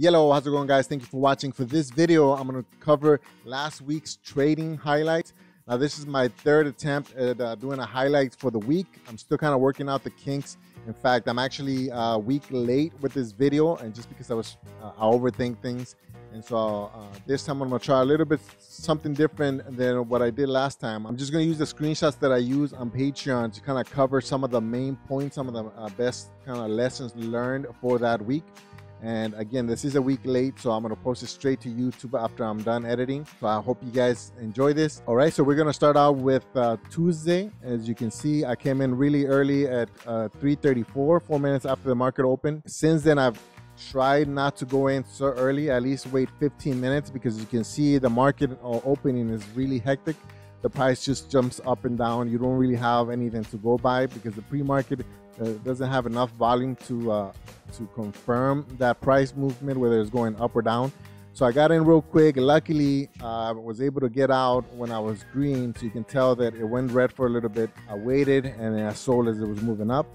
Yellow, how's it going guys? Thank you for watching. For this video, I'm going to cover last week's trading highlights. Now this is my third attempt at uh, doing a highlight for the week. I'm still kind of working out the kinks. In fact, I'm actually a week late with this video and just because I was, uh, I overthink things. And so uh, this time I'm gonna try a little bit something different than what I did last time. I'm just gonna use the screenshots that I use on Patreon to kind of cover some of the main points, some of the uh, best kind of lessons learned for that week. And again, this is a week late, so I'm gonna post it straight to YouTube after I'm done editing. So I hope you guys enjoy this. All right, so we're gonna start out with uh, Tuesday. As you can see, I came in really early at uh, 3:34, four minutes after the market opened. Since then, I've tried not to go in so early. At least wait 15 minutes because you can see the market opening is really hectic. The price just jumps up and down. You don't really have anything to go by because the pre-market uh, doesn't have enough volume to uh, to confirm that price movement, whether it's going up or down. So I got in real quick. Luckily, uh, I was able to get out when I was green. So you can tell that it went red for a little bit. I waited and then I sold as it was moving up.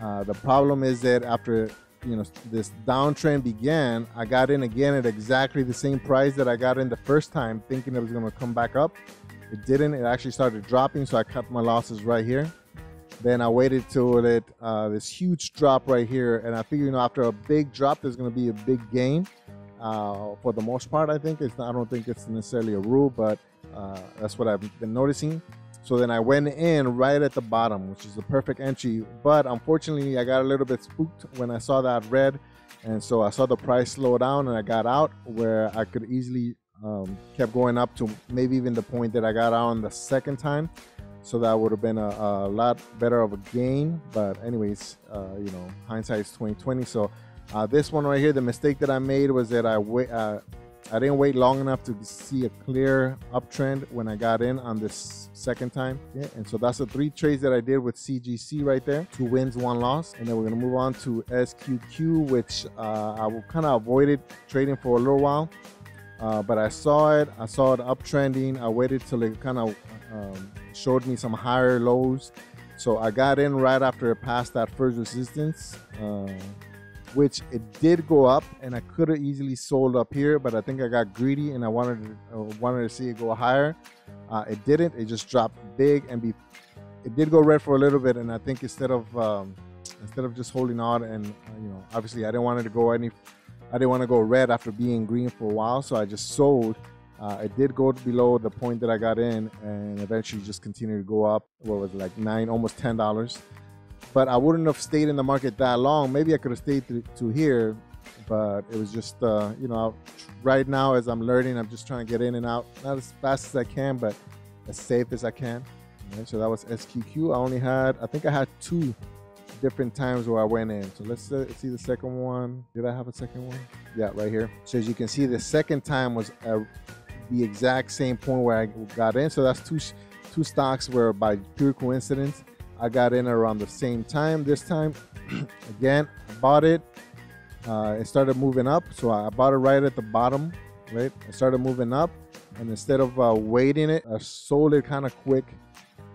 Uh, the problem is that after you know this downtrend began, I got in again at exactly the same price that I got in the first time, thinking it was going to come back up. It didn't. It actually started dropping, so I cut my losses right here. Then I waited till it uh, this huge drop right here, and I figured you know after a big drop, there's going to be a big gain. Uh, for the most part, I think it's. Not, I don't think it's necessarily a rule, but uh, that's what I've been noticing. So then I went in right at the bottom, which is the perfect entry. But unfortunately, I got a little bit spooked when I saw that red, and so I saw the price slow down, and I got out where I could easily um, kept going up to maybe even the point that I got out on the second time so that would have been a, a, lot better of a gain. But anyways uh, you know hindsight is 2020 so uh, this one right here the mistake that i made was that i wait uh, i didn't wait long enough to see a clear uptrend when i got in on this second time. Yeah and so that's the three trades that i did with cgc right there. Two wins one loss. And then we're to move on to sqq which uh, i will kind of avoided trading for a little while uh, but I saw it. I saw it uptrending. I waited till it kind of um, showed me some higher lows. So I got in right after it passed that first resistance, uh, which it did go up, and I could have easily sold up here, but I think I got greedy and I wanted to, uh, wanted to see it go higher. Uh, it didn't. It just dropped big and be. It did go red for a little bit, and I think instead of um, instead of just holding on and uh, you know, obviously I didn't want it to go any. I didn't want to go red after being green for a while, so I just sold uh, it did go below the point that I got in and eventually just continued to go up. What was it, like nine, almost ten dollars. But I wouldn't have stayed in the market that long. Maybe I could have stayed to, to here, but it was just uh, you know right now as I'm learning, I'm just trying to get in and out, not as fast as I can, but as safe as I can. Right, so that was SQQ. I only had, I think I had two different times where I went in. So let's uh, see the second one. Did I have a second one? Yeah, right here. So as you can see, the second time was a the exact same point where I got in. So that's two two stocks where by pure coincidence I got in around the same time. This time, again, I bought it. Uh, it started moving up, so I bought it right at the bottom. Right, I started moving up, and instead of uh, waiting it, I sold it kind of quick,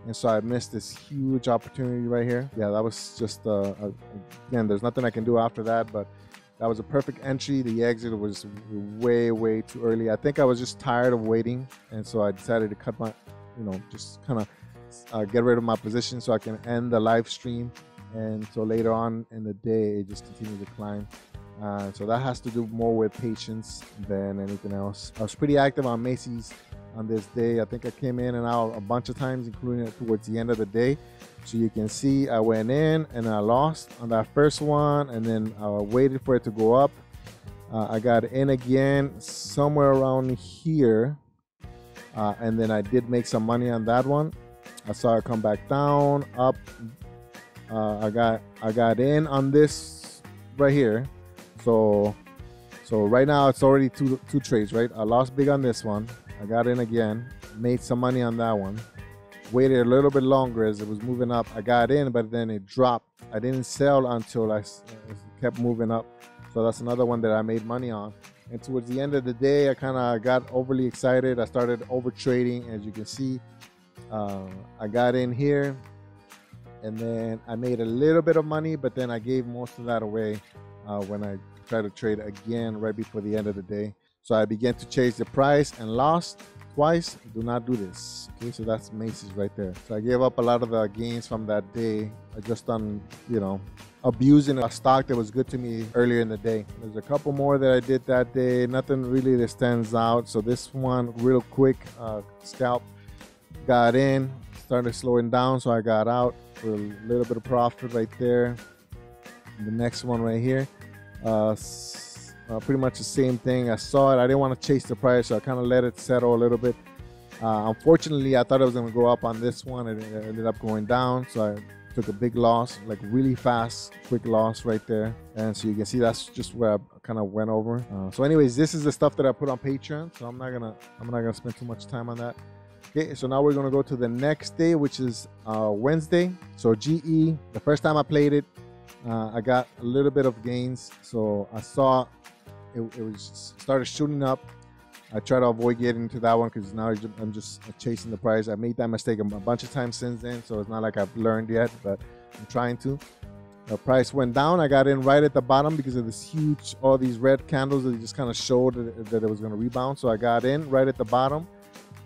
and so I missed this huge opportunity right here. Yeah, that was just uh, again. There's nothing I can do after that, but that was a perfect entry. The exit was way, way too early. I think I was just tired of waiting, and so I decided to cut my, you know, just kind of uh, get rid of my position so I can end the live stream. And so later on in the day, it just continued to climb. Uh, so that has to do more with patience than anything else. I was pretty active on Macy's on this day. I think I came in and out a bunch of times, including towards the end of the day. So you can see I went in and I lost on that first one, and then I waited for it to go up. Uh, I got in again somewhere around here, uh, and then I did make some money on that one. I saw it come back down, up. Uh, I got I got in on this right here, so so right now it's already two two trades. Right, I lost big on this one. I got in again, made some money on that one. Waited a little bit longer as it was moving up. I got in, but then it dropped. I didn't sell until I kept moving up. So that's another one that I made money on. And towards the end of the day, I kind of got overly excited. I started over trading, as you can see. Uh, I got in here, and then I made a little bit of money, but then I gave most of that away uh, when I tried to trade again right before the end of the day. So I began to chase the price and lost twice. Do not do this. Okay, so that's Macy's right there. So I gave up a lot of the gains from that day. I just done, you know, abusing a stock that was good to me earlier in the day. There's a couple more that I did that day. Nothing really that stands out. So this one, real quick, uh, scalp got in, started slowing down, so I got out for a little bit of profit right there. The next one right here, uh, uh, pretty much the same thing. I saw it. I didn't want to chase the price, so I kind of let it settle a little bit. Uh, unfortunately, I thought it was going to go up on this one, and it ended up going down. So I took a big loss, like really fast, quick loss right there. And so you can see that's just where I kind of went over. Uh, so, anyways, this is the stuff that I put on Patreon. So I'm not gonna I'm not gonna spend too much time on that. Okay, so now we're gonna go to the next day, which is uh, Wednesday. So GE, the first time I played it, uh, I got a little bit of gains. So I saw it, it was started shooting up I try to avoid getting into that one because now I'm just chasing the price. I made that mistake a bunch of times since then, so it's not like I've learned yet, but I'm trying to. The price went down. I got in right at the bottom because of this huge, all these red candles that just kind of showed that it was going to rebound. So I got in right at the bottom.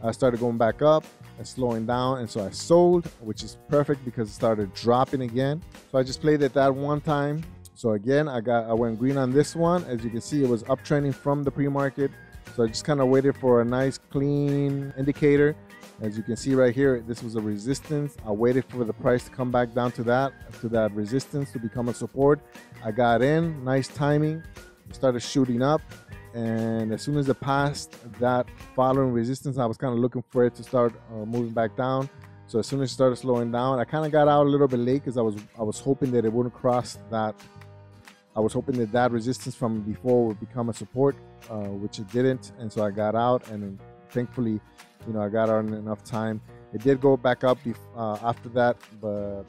I started going back up and slowing down, and so I sold, which is perfect because it started dropping again. So I just played it that one time. So again, I got I went green on this one. As you can see, it was uptrending from the pre-market so I just kind of waited for a nice clean indicator. As you can see right here, this was a resistance. I waited for the price to come back down to that, to that resistance to become a support. I got in, nice timing. Started shooting up. And as soon as it passed that following resistance, I was kind of looking for it to start uh, moving back down. So as soon as it started slowing down, I kind of got out a little bit late because I was I was hoping that it wouldn't cross that I was hoping that that resistance from before would become a support, uh, which it didn't, and so I got out, and thankfully, you know, I got out in enough time. It did go back up uh, after that, but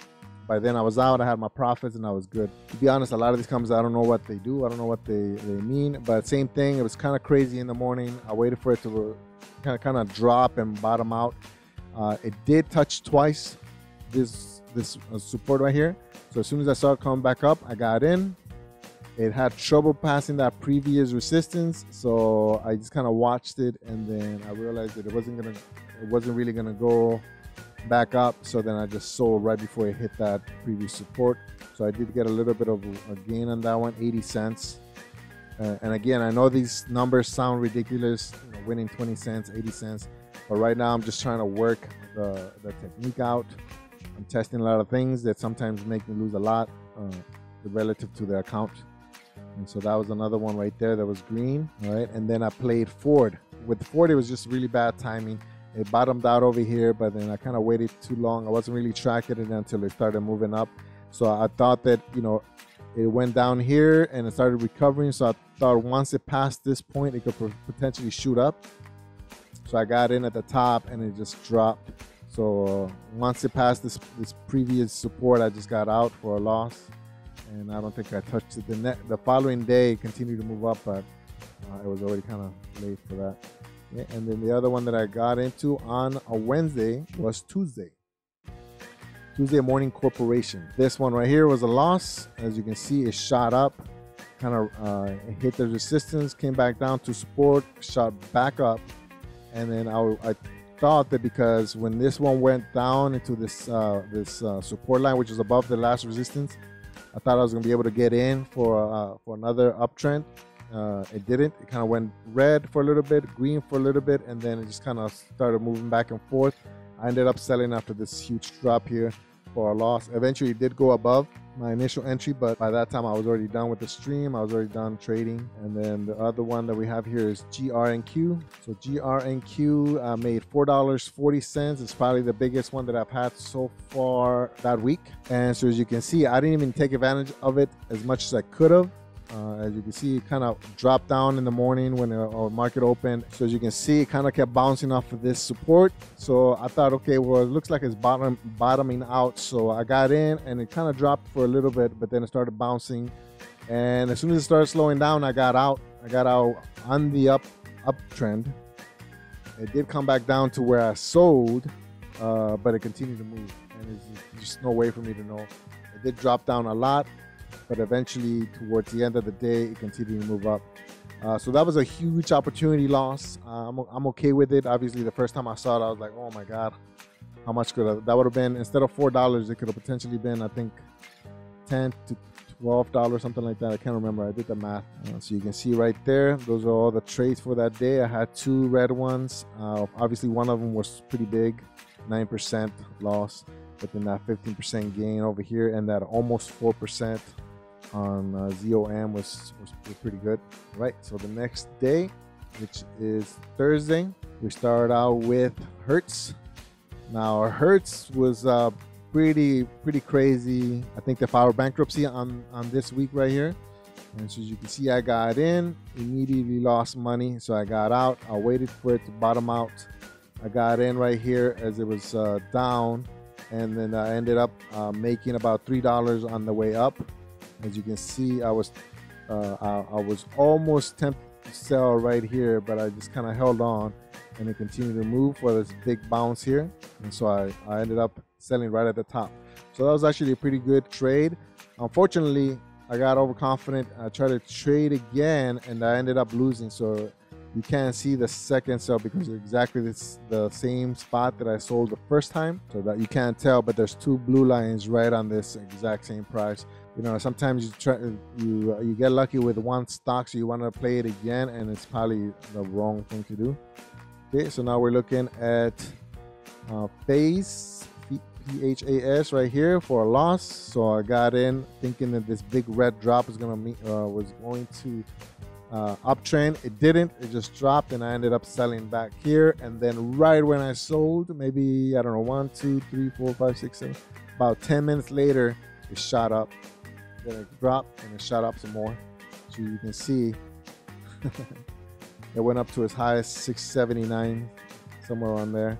by then I was out. I had my profits, and I was good. To be honest, a lot of these companies, I don't know what they do. I don't know what they, they mean, but same thing. It was kind of crazy in the morning. I waited for it to kind of kind of drop and bottom out. Uh, it did touch twice. This this uh, support right here. So as soon as I saw it come back up, I got in it had trouble passing that previous resistance so i just kind of watched it and then i realized that it wasn't gonna it wasn't really gonna go back up so then i just sold right before it hit that previous support. So i did get a little bit of a gain on that one 80 cents. Uh, and again i know these numbers sound ridiculous you know, winning 20 cents 80 cents but right now i'm just trying to work the, the technique out. I'm testing a lot of things that sometimes make me lose a lot uh, relative to the account and so that was another one right there that was green. Right. And then I played Ford. With Ford, it was just really bad timing. It bottomed out over here, but then I kind of waited too long. I wasn't really tracking it until it started moving up. So I thought that, you know, it went down here and it started recovering. So I thought once it passed this point, it could potentially shoot up. So I got in at the top and it just dropped. So uh, once it passed this this previous support, I just got out for a loss and I don't think I touched it. The the following day continued to move up, but uh, it was already kind of late for that. Yeah, and then the other one that I got into on a Wednesday was Tuesday. Tuesday Morning Corporation. This one right here was a loss. As you can see, it shot up, kind of uh, hit the resistance, came back down to support, shot back up, and then I, I thought that because when this one went down into this uh, this uh, support line, which is above the last resistance, I thought I was gonna be able to get in for uh, for another uptrend. Uh, it didn't. It kind of went red for a little bit, green for a little bit, and then it just kind of started moving back and forth. I ended up selling after this huge drop here for a loss. Eventually, it did go above my initial entry, but by that time I was already done with the stream. I was already done trading. And then the other one that we have here is GRNQ. So GRNQ uh, made $4.40. It's probably the biggest one that I've had so far that week. And so as you can see, I didn't even take advantage of it as much as I could have. Uh, as you can see, it kind of dropped down in the morning when our market opened. So as you can see, it kind of kept bouncing off of this support. So I thought, okay, well, it looks like it's bottom bottoming out. So I got in and it kind of dropped for a little bit, but then it started bouncing. And as soon as it started slowing down, I got out. I got out on the up uptrend. It did come back down to where I sold, uh, but it continued to move, and there's just no way for me to know. It did drop down a lot but eventually towards the end of the day, it continued to move up. Uh, so that was a huge opportunity loss. Uh, I'm, I'm okay with it. Obviously, the first time I saw it, I was like, oh my God, how much could that would have been, instead of $4, it could have potentially been, I think, 10 to $12, something like that. I can't remember. I did the math. Uh, so you can see right there, those are all the trades for that day. I had two red ones. Uh, obviously, one of them was pretty big, 9% loss, then that 15% gain over here and that almost 4% on uh, ZOM was, was pretty good. Right, so the next day, which is Thursday, we start out with Hertz. Now, Hertz was uh, pretty pretty crazy. I think they filed bankruptcy on on this week right here. And so as you can see, I got in, immediately lost money, so I got out. I waited for it to bottom out. I got in right here as it was uh, down, and then I ended up uh, making about three dollars on the way up. As you can see, I was uh, I, I, was almost tempted to sell right here, but I just kind of held on, and it continued to move for this big bounce here, and so I, I ended up selling right at the top. So that was actually a pretty good trade. Unfortunately, I got overconfident. I tried to trade again, and I ended up losing. So you can't see the second sell because exactly this, the same spot that I sold the first time. So that you can't tell, but there's two blue lines right on this exact same price you know sometimes you try you you get lucky with one stock so you want to play it again and it's probably the wrong thing to do okay so now we're looking at uh, phase phas right here for a loss so i got in thinking that this big red drop is gonna meet uh, was going to uh, uptrend it didn't it just dropped and i ended up selling back here and then right when i sold maybe i don't know one two three four five six seven about 10 minutes later it shot up then it dropped and it shot up some more. So you can see it went up to as high as 679, somewhere on there.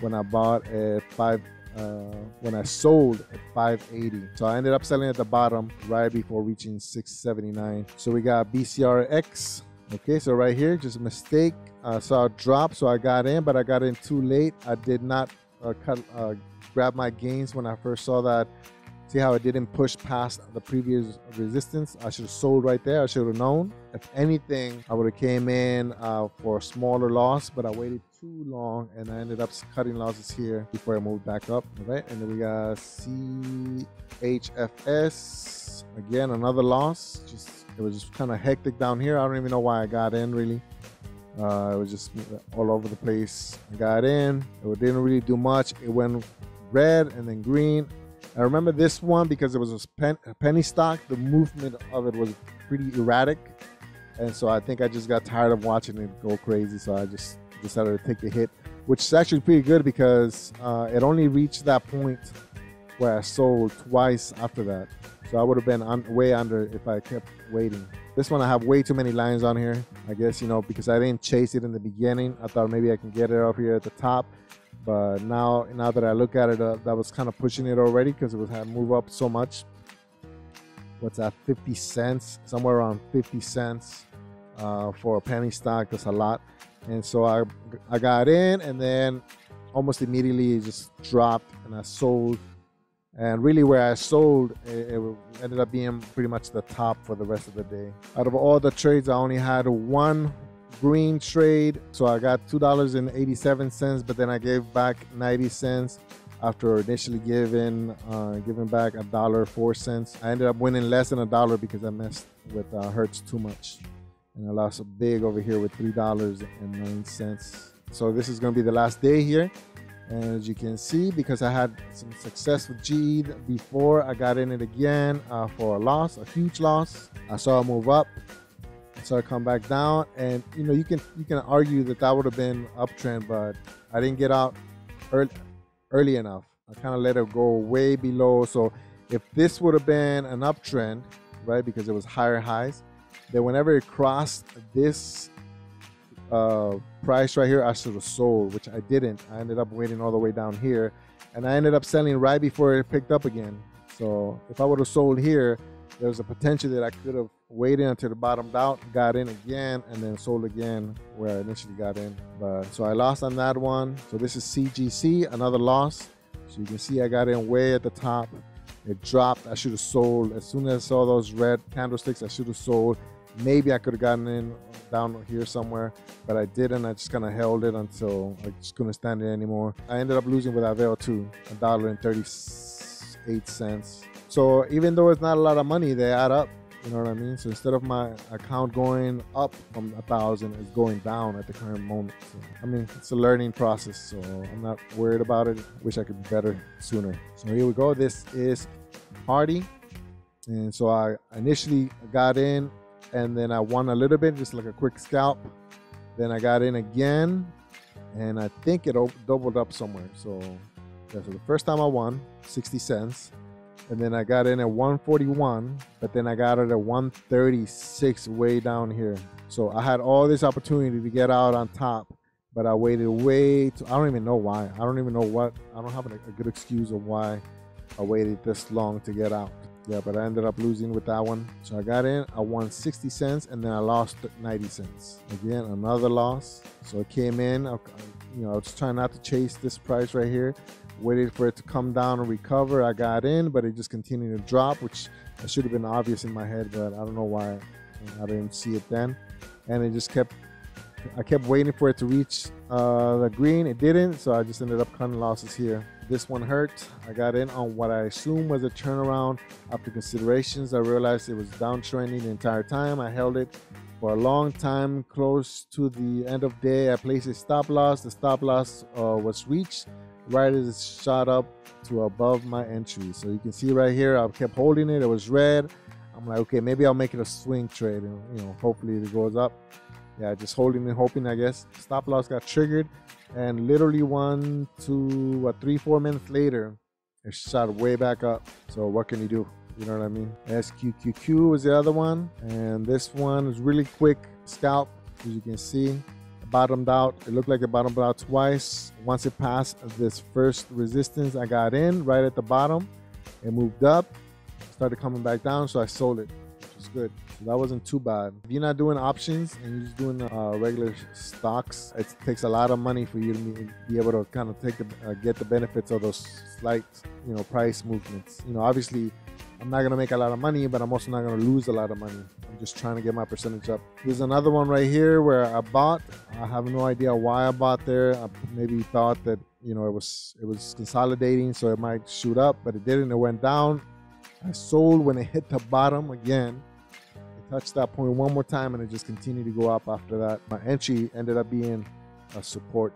When I bought at five, uh, when I sold at 580. So I ended up selling at the bottom right before reaching 679. So we got BCRX. Okay, so right here, just a mistake. I saw a drop, so I got in, but I got in too late. I did not uh, cut, uh, grab my gains when I first saw that See how it didn't push past the previous resistance? I should have sold right there. I should have known. If anything, I would have came in uh, for a smaller loss, but I waited too long and I ended up cutting losses here before I moved back up. All right, and then we got CHFS. Again, another loss. Just It was just kind of hectic down here. I don't even know why I got in really. Uh, it was just all over the place. I got in. It didn't really do much. It went red and then green I remember this one because it was a, pen, a penny stock. The movement of it was pretty erratic, and so I think I just got tired of watching it go crazy. So I just decided to take the hit, which is actually pretty good because uh, it only reached that point where I sold twice after that. So I would have been un- way under if I kept waiting. This one I have way too many lines on here. I guess you know because I didn't chase it in the beginning. I thought maybe I can get it up here at the top but now now that I look at it, uh, that was kind of pushing it already because it was had move up so much. What's that? 50 cents, somewhere around 50 cents uh, for a penny stock. That's a lot. And so I I got in, and then almost immediately it just dropped, and I sold. And really, where I sold, it, it ended up being pretty much the top for the rest of the day. Out of all the trades, I only had one green trade. So I got $2.87, but then I gave back 90 cents after initially giving uh, giving back a dollar four cents. I ended up winning less than a dollar because I messed with uh, Hertz too much, and I lost a big over here with three dollars and nine cents. So this is going to be the last day here, and as you can see, because I had some success with GE before, I got in it again uh, for a loss, a huge loss. I saw it move up so I come back down, and you know you can you can argue that that would have been uptrend, but I didn't get out early, early enough. I kind of let it go way below. So if this would have been an uptrend, right, because it was higher highs, then whenever it crossed this uh, price right here, I should have sold, which I didn't. I ended up waiting all the way down here, and I ended up selling right before it picked up again. So if I would have sold here, there's a potential that I could have waited until the bottomed out, got in again, and then sold again where I initially got in. But so I lost on that one. So this is CGC, another loss. So you can see I got in way at the top. It dropped. I should have sold as soon as I saw those red candlesticks. I should have sold. Maybe I could have gotten in down here somewhere, but I didn't. I just kind of held it until I just couldn't stand it anymore. I ended up losing with Aveo too, a dollar and 38 cents. So even though it's not a lot of money, they add up. You know what I mean? So instead of my account going up from a thousand, it's going down at the current moment. So, I mean, it's a learning process, so I'm not worried about it. Wish I could be better sooner. So here we go. This is Hardy. And so I initially got in and then I won a little bit, just like a quick scalp. Then I got in again and I think it doubled up somewhere. So, so the first time I won, 60 cents and then I got in at 141, but then I got it at 136 way down here. So I had all this opportunity to get out on top, but I waited way too, I don't even know why. I don't even know what, I don't have a good excuse of why I waited this long to get out. Yeah, but I ended up losing with that one. So I got in, I won 60 cents, and then I lost 90 cents. Again, another loss. So I came in, I, you know, I was trying not to chase this price right here waited for it to come down and recover. I got in, but it just continued to drop, which I should have been obvious in my head, but I don't know why I didn't see it then. And it just kept, I kept waiting for it to reach uh, the green. It didn't, so I just ended up cutting losses here. This one hurt. I got in on what I assumed was a turnaround. After considerations, I realized it was downtrending the entire time. I held it for a long time, close to the end of day. I placed a stop loss. The stop loss uh, was reached right as it shot up to above my entry. So you can see right here, I kept holding it. It was red. I'm like, okay, maybe I'll make it a swing trade and, you know, hopefully it goes up. Yeah, just holding and hoping, I guess. Stop loss got triggered and literally one, two, what, three, four minutes later, it shot way back up. So what can you do? You know what I mean? SQQQ was the other one. And this one is really quick scalp, as you can see bottomed out. It looked like it bottomed out twice. Once it passed this first resistance, I got in right at the bottom. It moved up, started coming back down, so I sold it, good. That wasn't too bad. If you're not doing options and you're just doing uh, regular stocks, it takes a lot of money for you to be able to kind of take the, uh, get the benefits of those slight, you know, price movements. You know, obviously I'm not gonna make a lot of money, but I'm also not gonna lose a lot of money. I'm just trying to get my percentage up. There's another one right here where I bought. I have no idea why I bought there. I maybe thought that you know it was it was consolidating, so it might shoot up, but it didn't. It went down. I sold when it hit the bottom again. Touched that point one more time, and it just continued to go up after that. My entry ended up being a support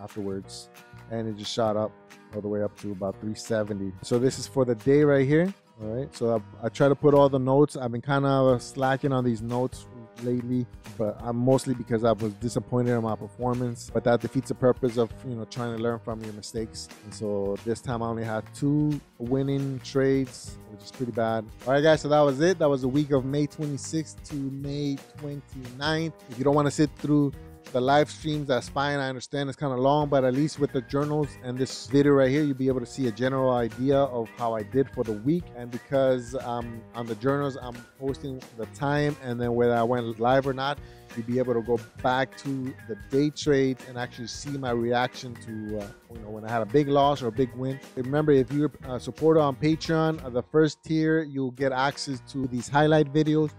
afterwards, and it just shot up all the way up to about 370. So this is for the day right here. All right, so I, I, try to put all the notes. I've been kind of slacking on these notes lately, but I'm mostly because I was disappointed in my performance. But that defeats the purpose of you know trying to learn from your mistakes. And so this time I only had two winning trades, which is pretty bad. All right, guys, so that was it. That was the week of May 26th to May 29th. If you don't want to sit through the live streams that's fine i understand it's kind of long but at least with the journals and this video right here you'll be able to see a general idea of how i did for the week. And because um, on the journals i'm posting the time and then whether i went live or not you'll be able to go back to the day trade and actually see my reaction to uh, you know when i had a big loss or a big win. Remember if you're a supporter on patreon uh, the first tier you'll get access to these highlight videos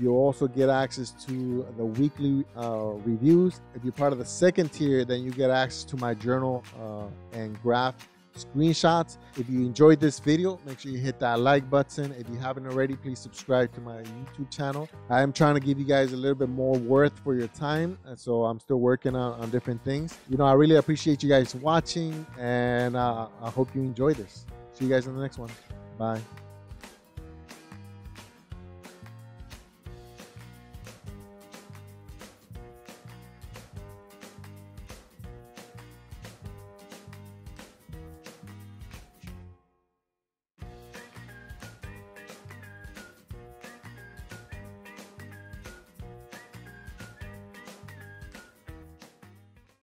You'll also get access to the weekly uh, reviews. If you're part of the second tier, then you get access to my journal uh, and graph screenshots. If you enjoyed this video, make sure you hit that like button. If you haven't already, please subscribe to my YouTube channel. I am trying to give you guys a little bit more worth for your time. And so I'm still working on, on different things. You know, I really appreciate you guys watching and uh, I hope you enjoy this. See you guys in the next one. Bye.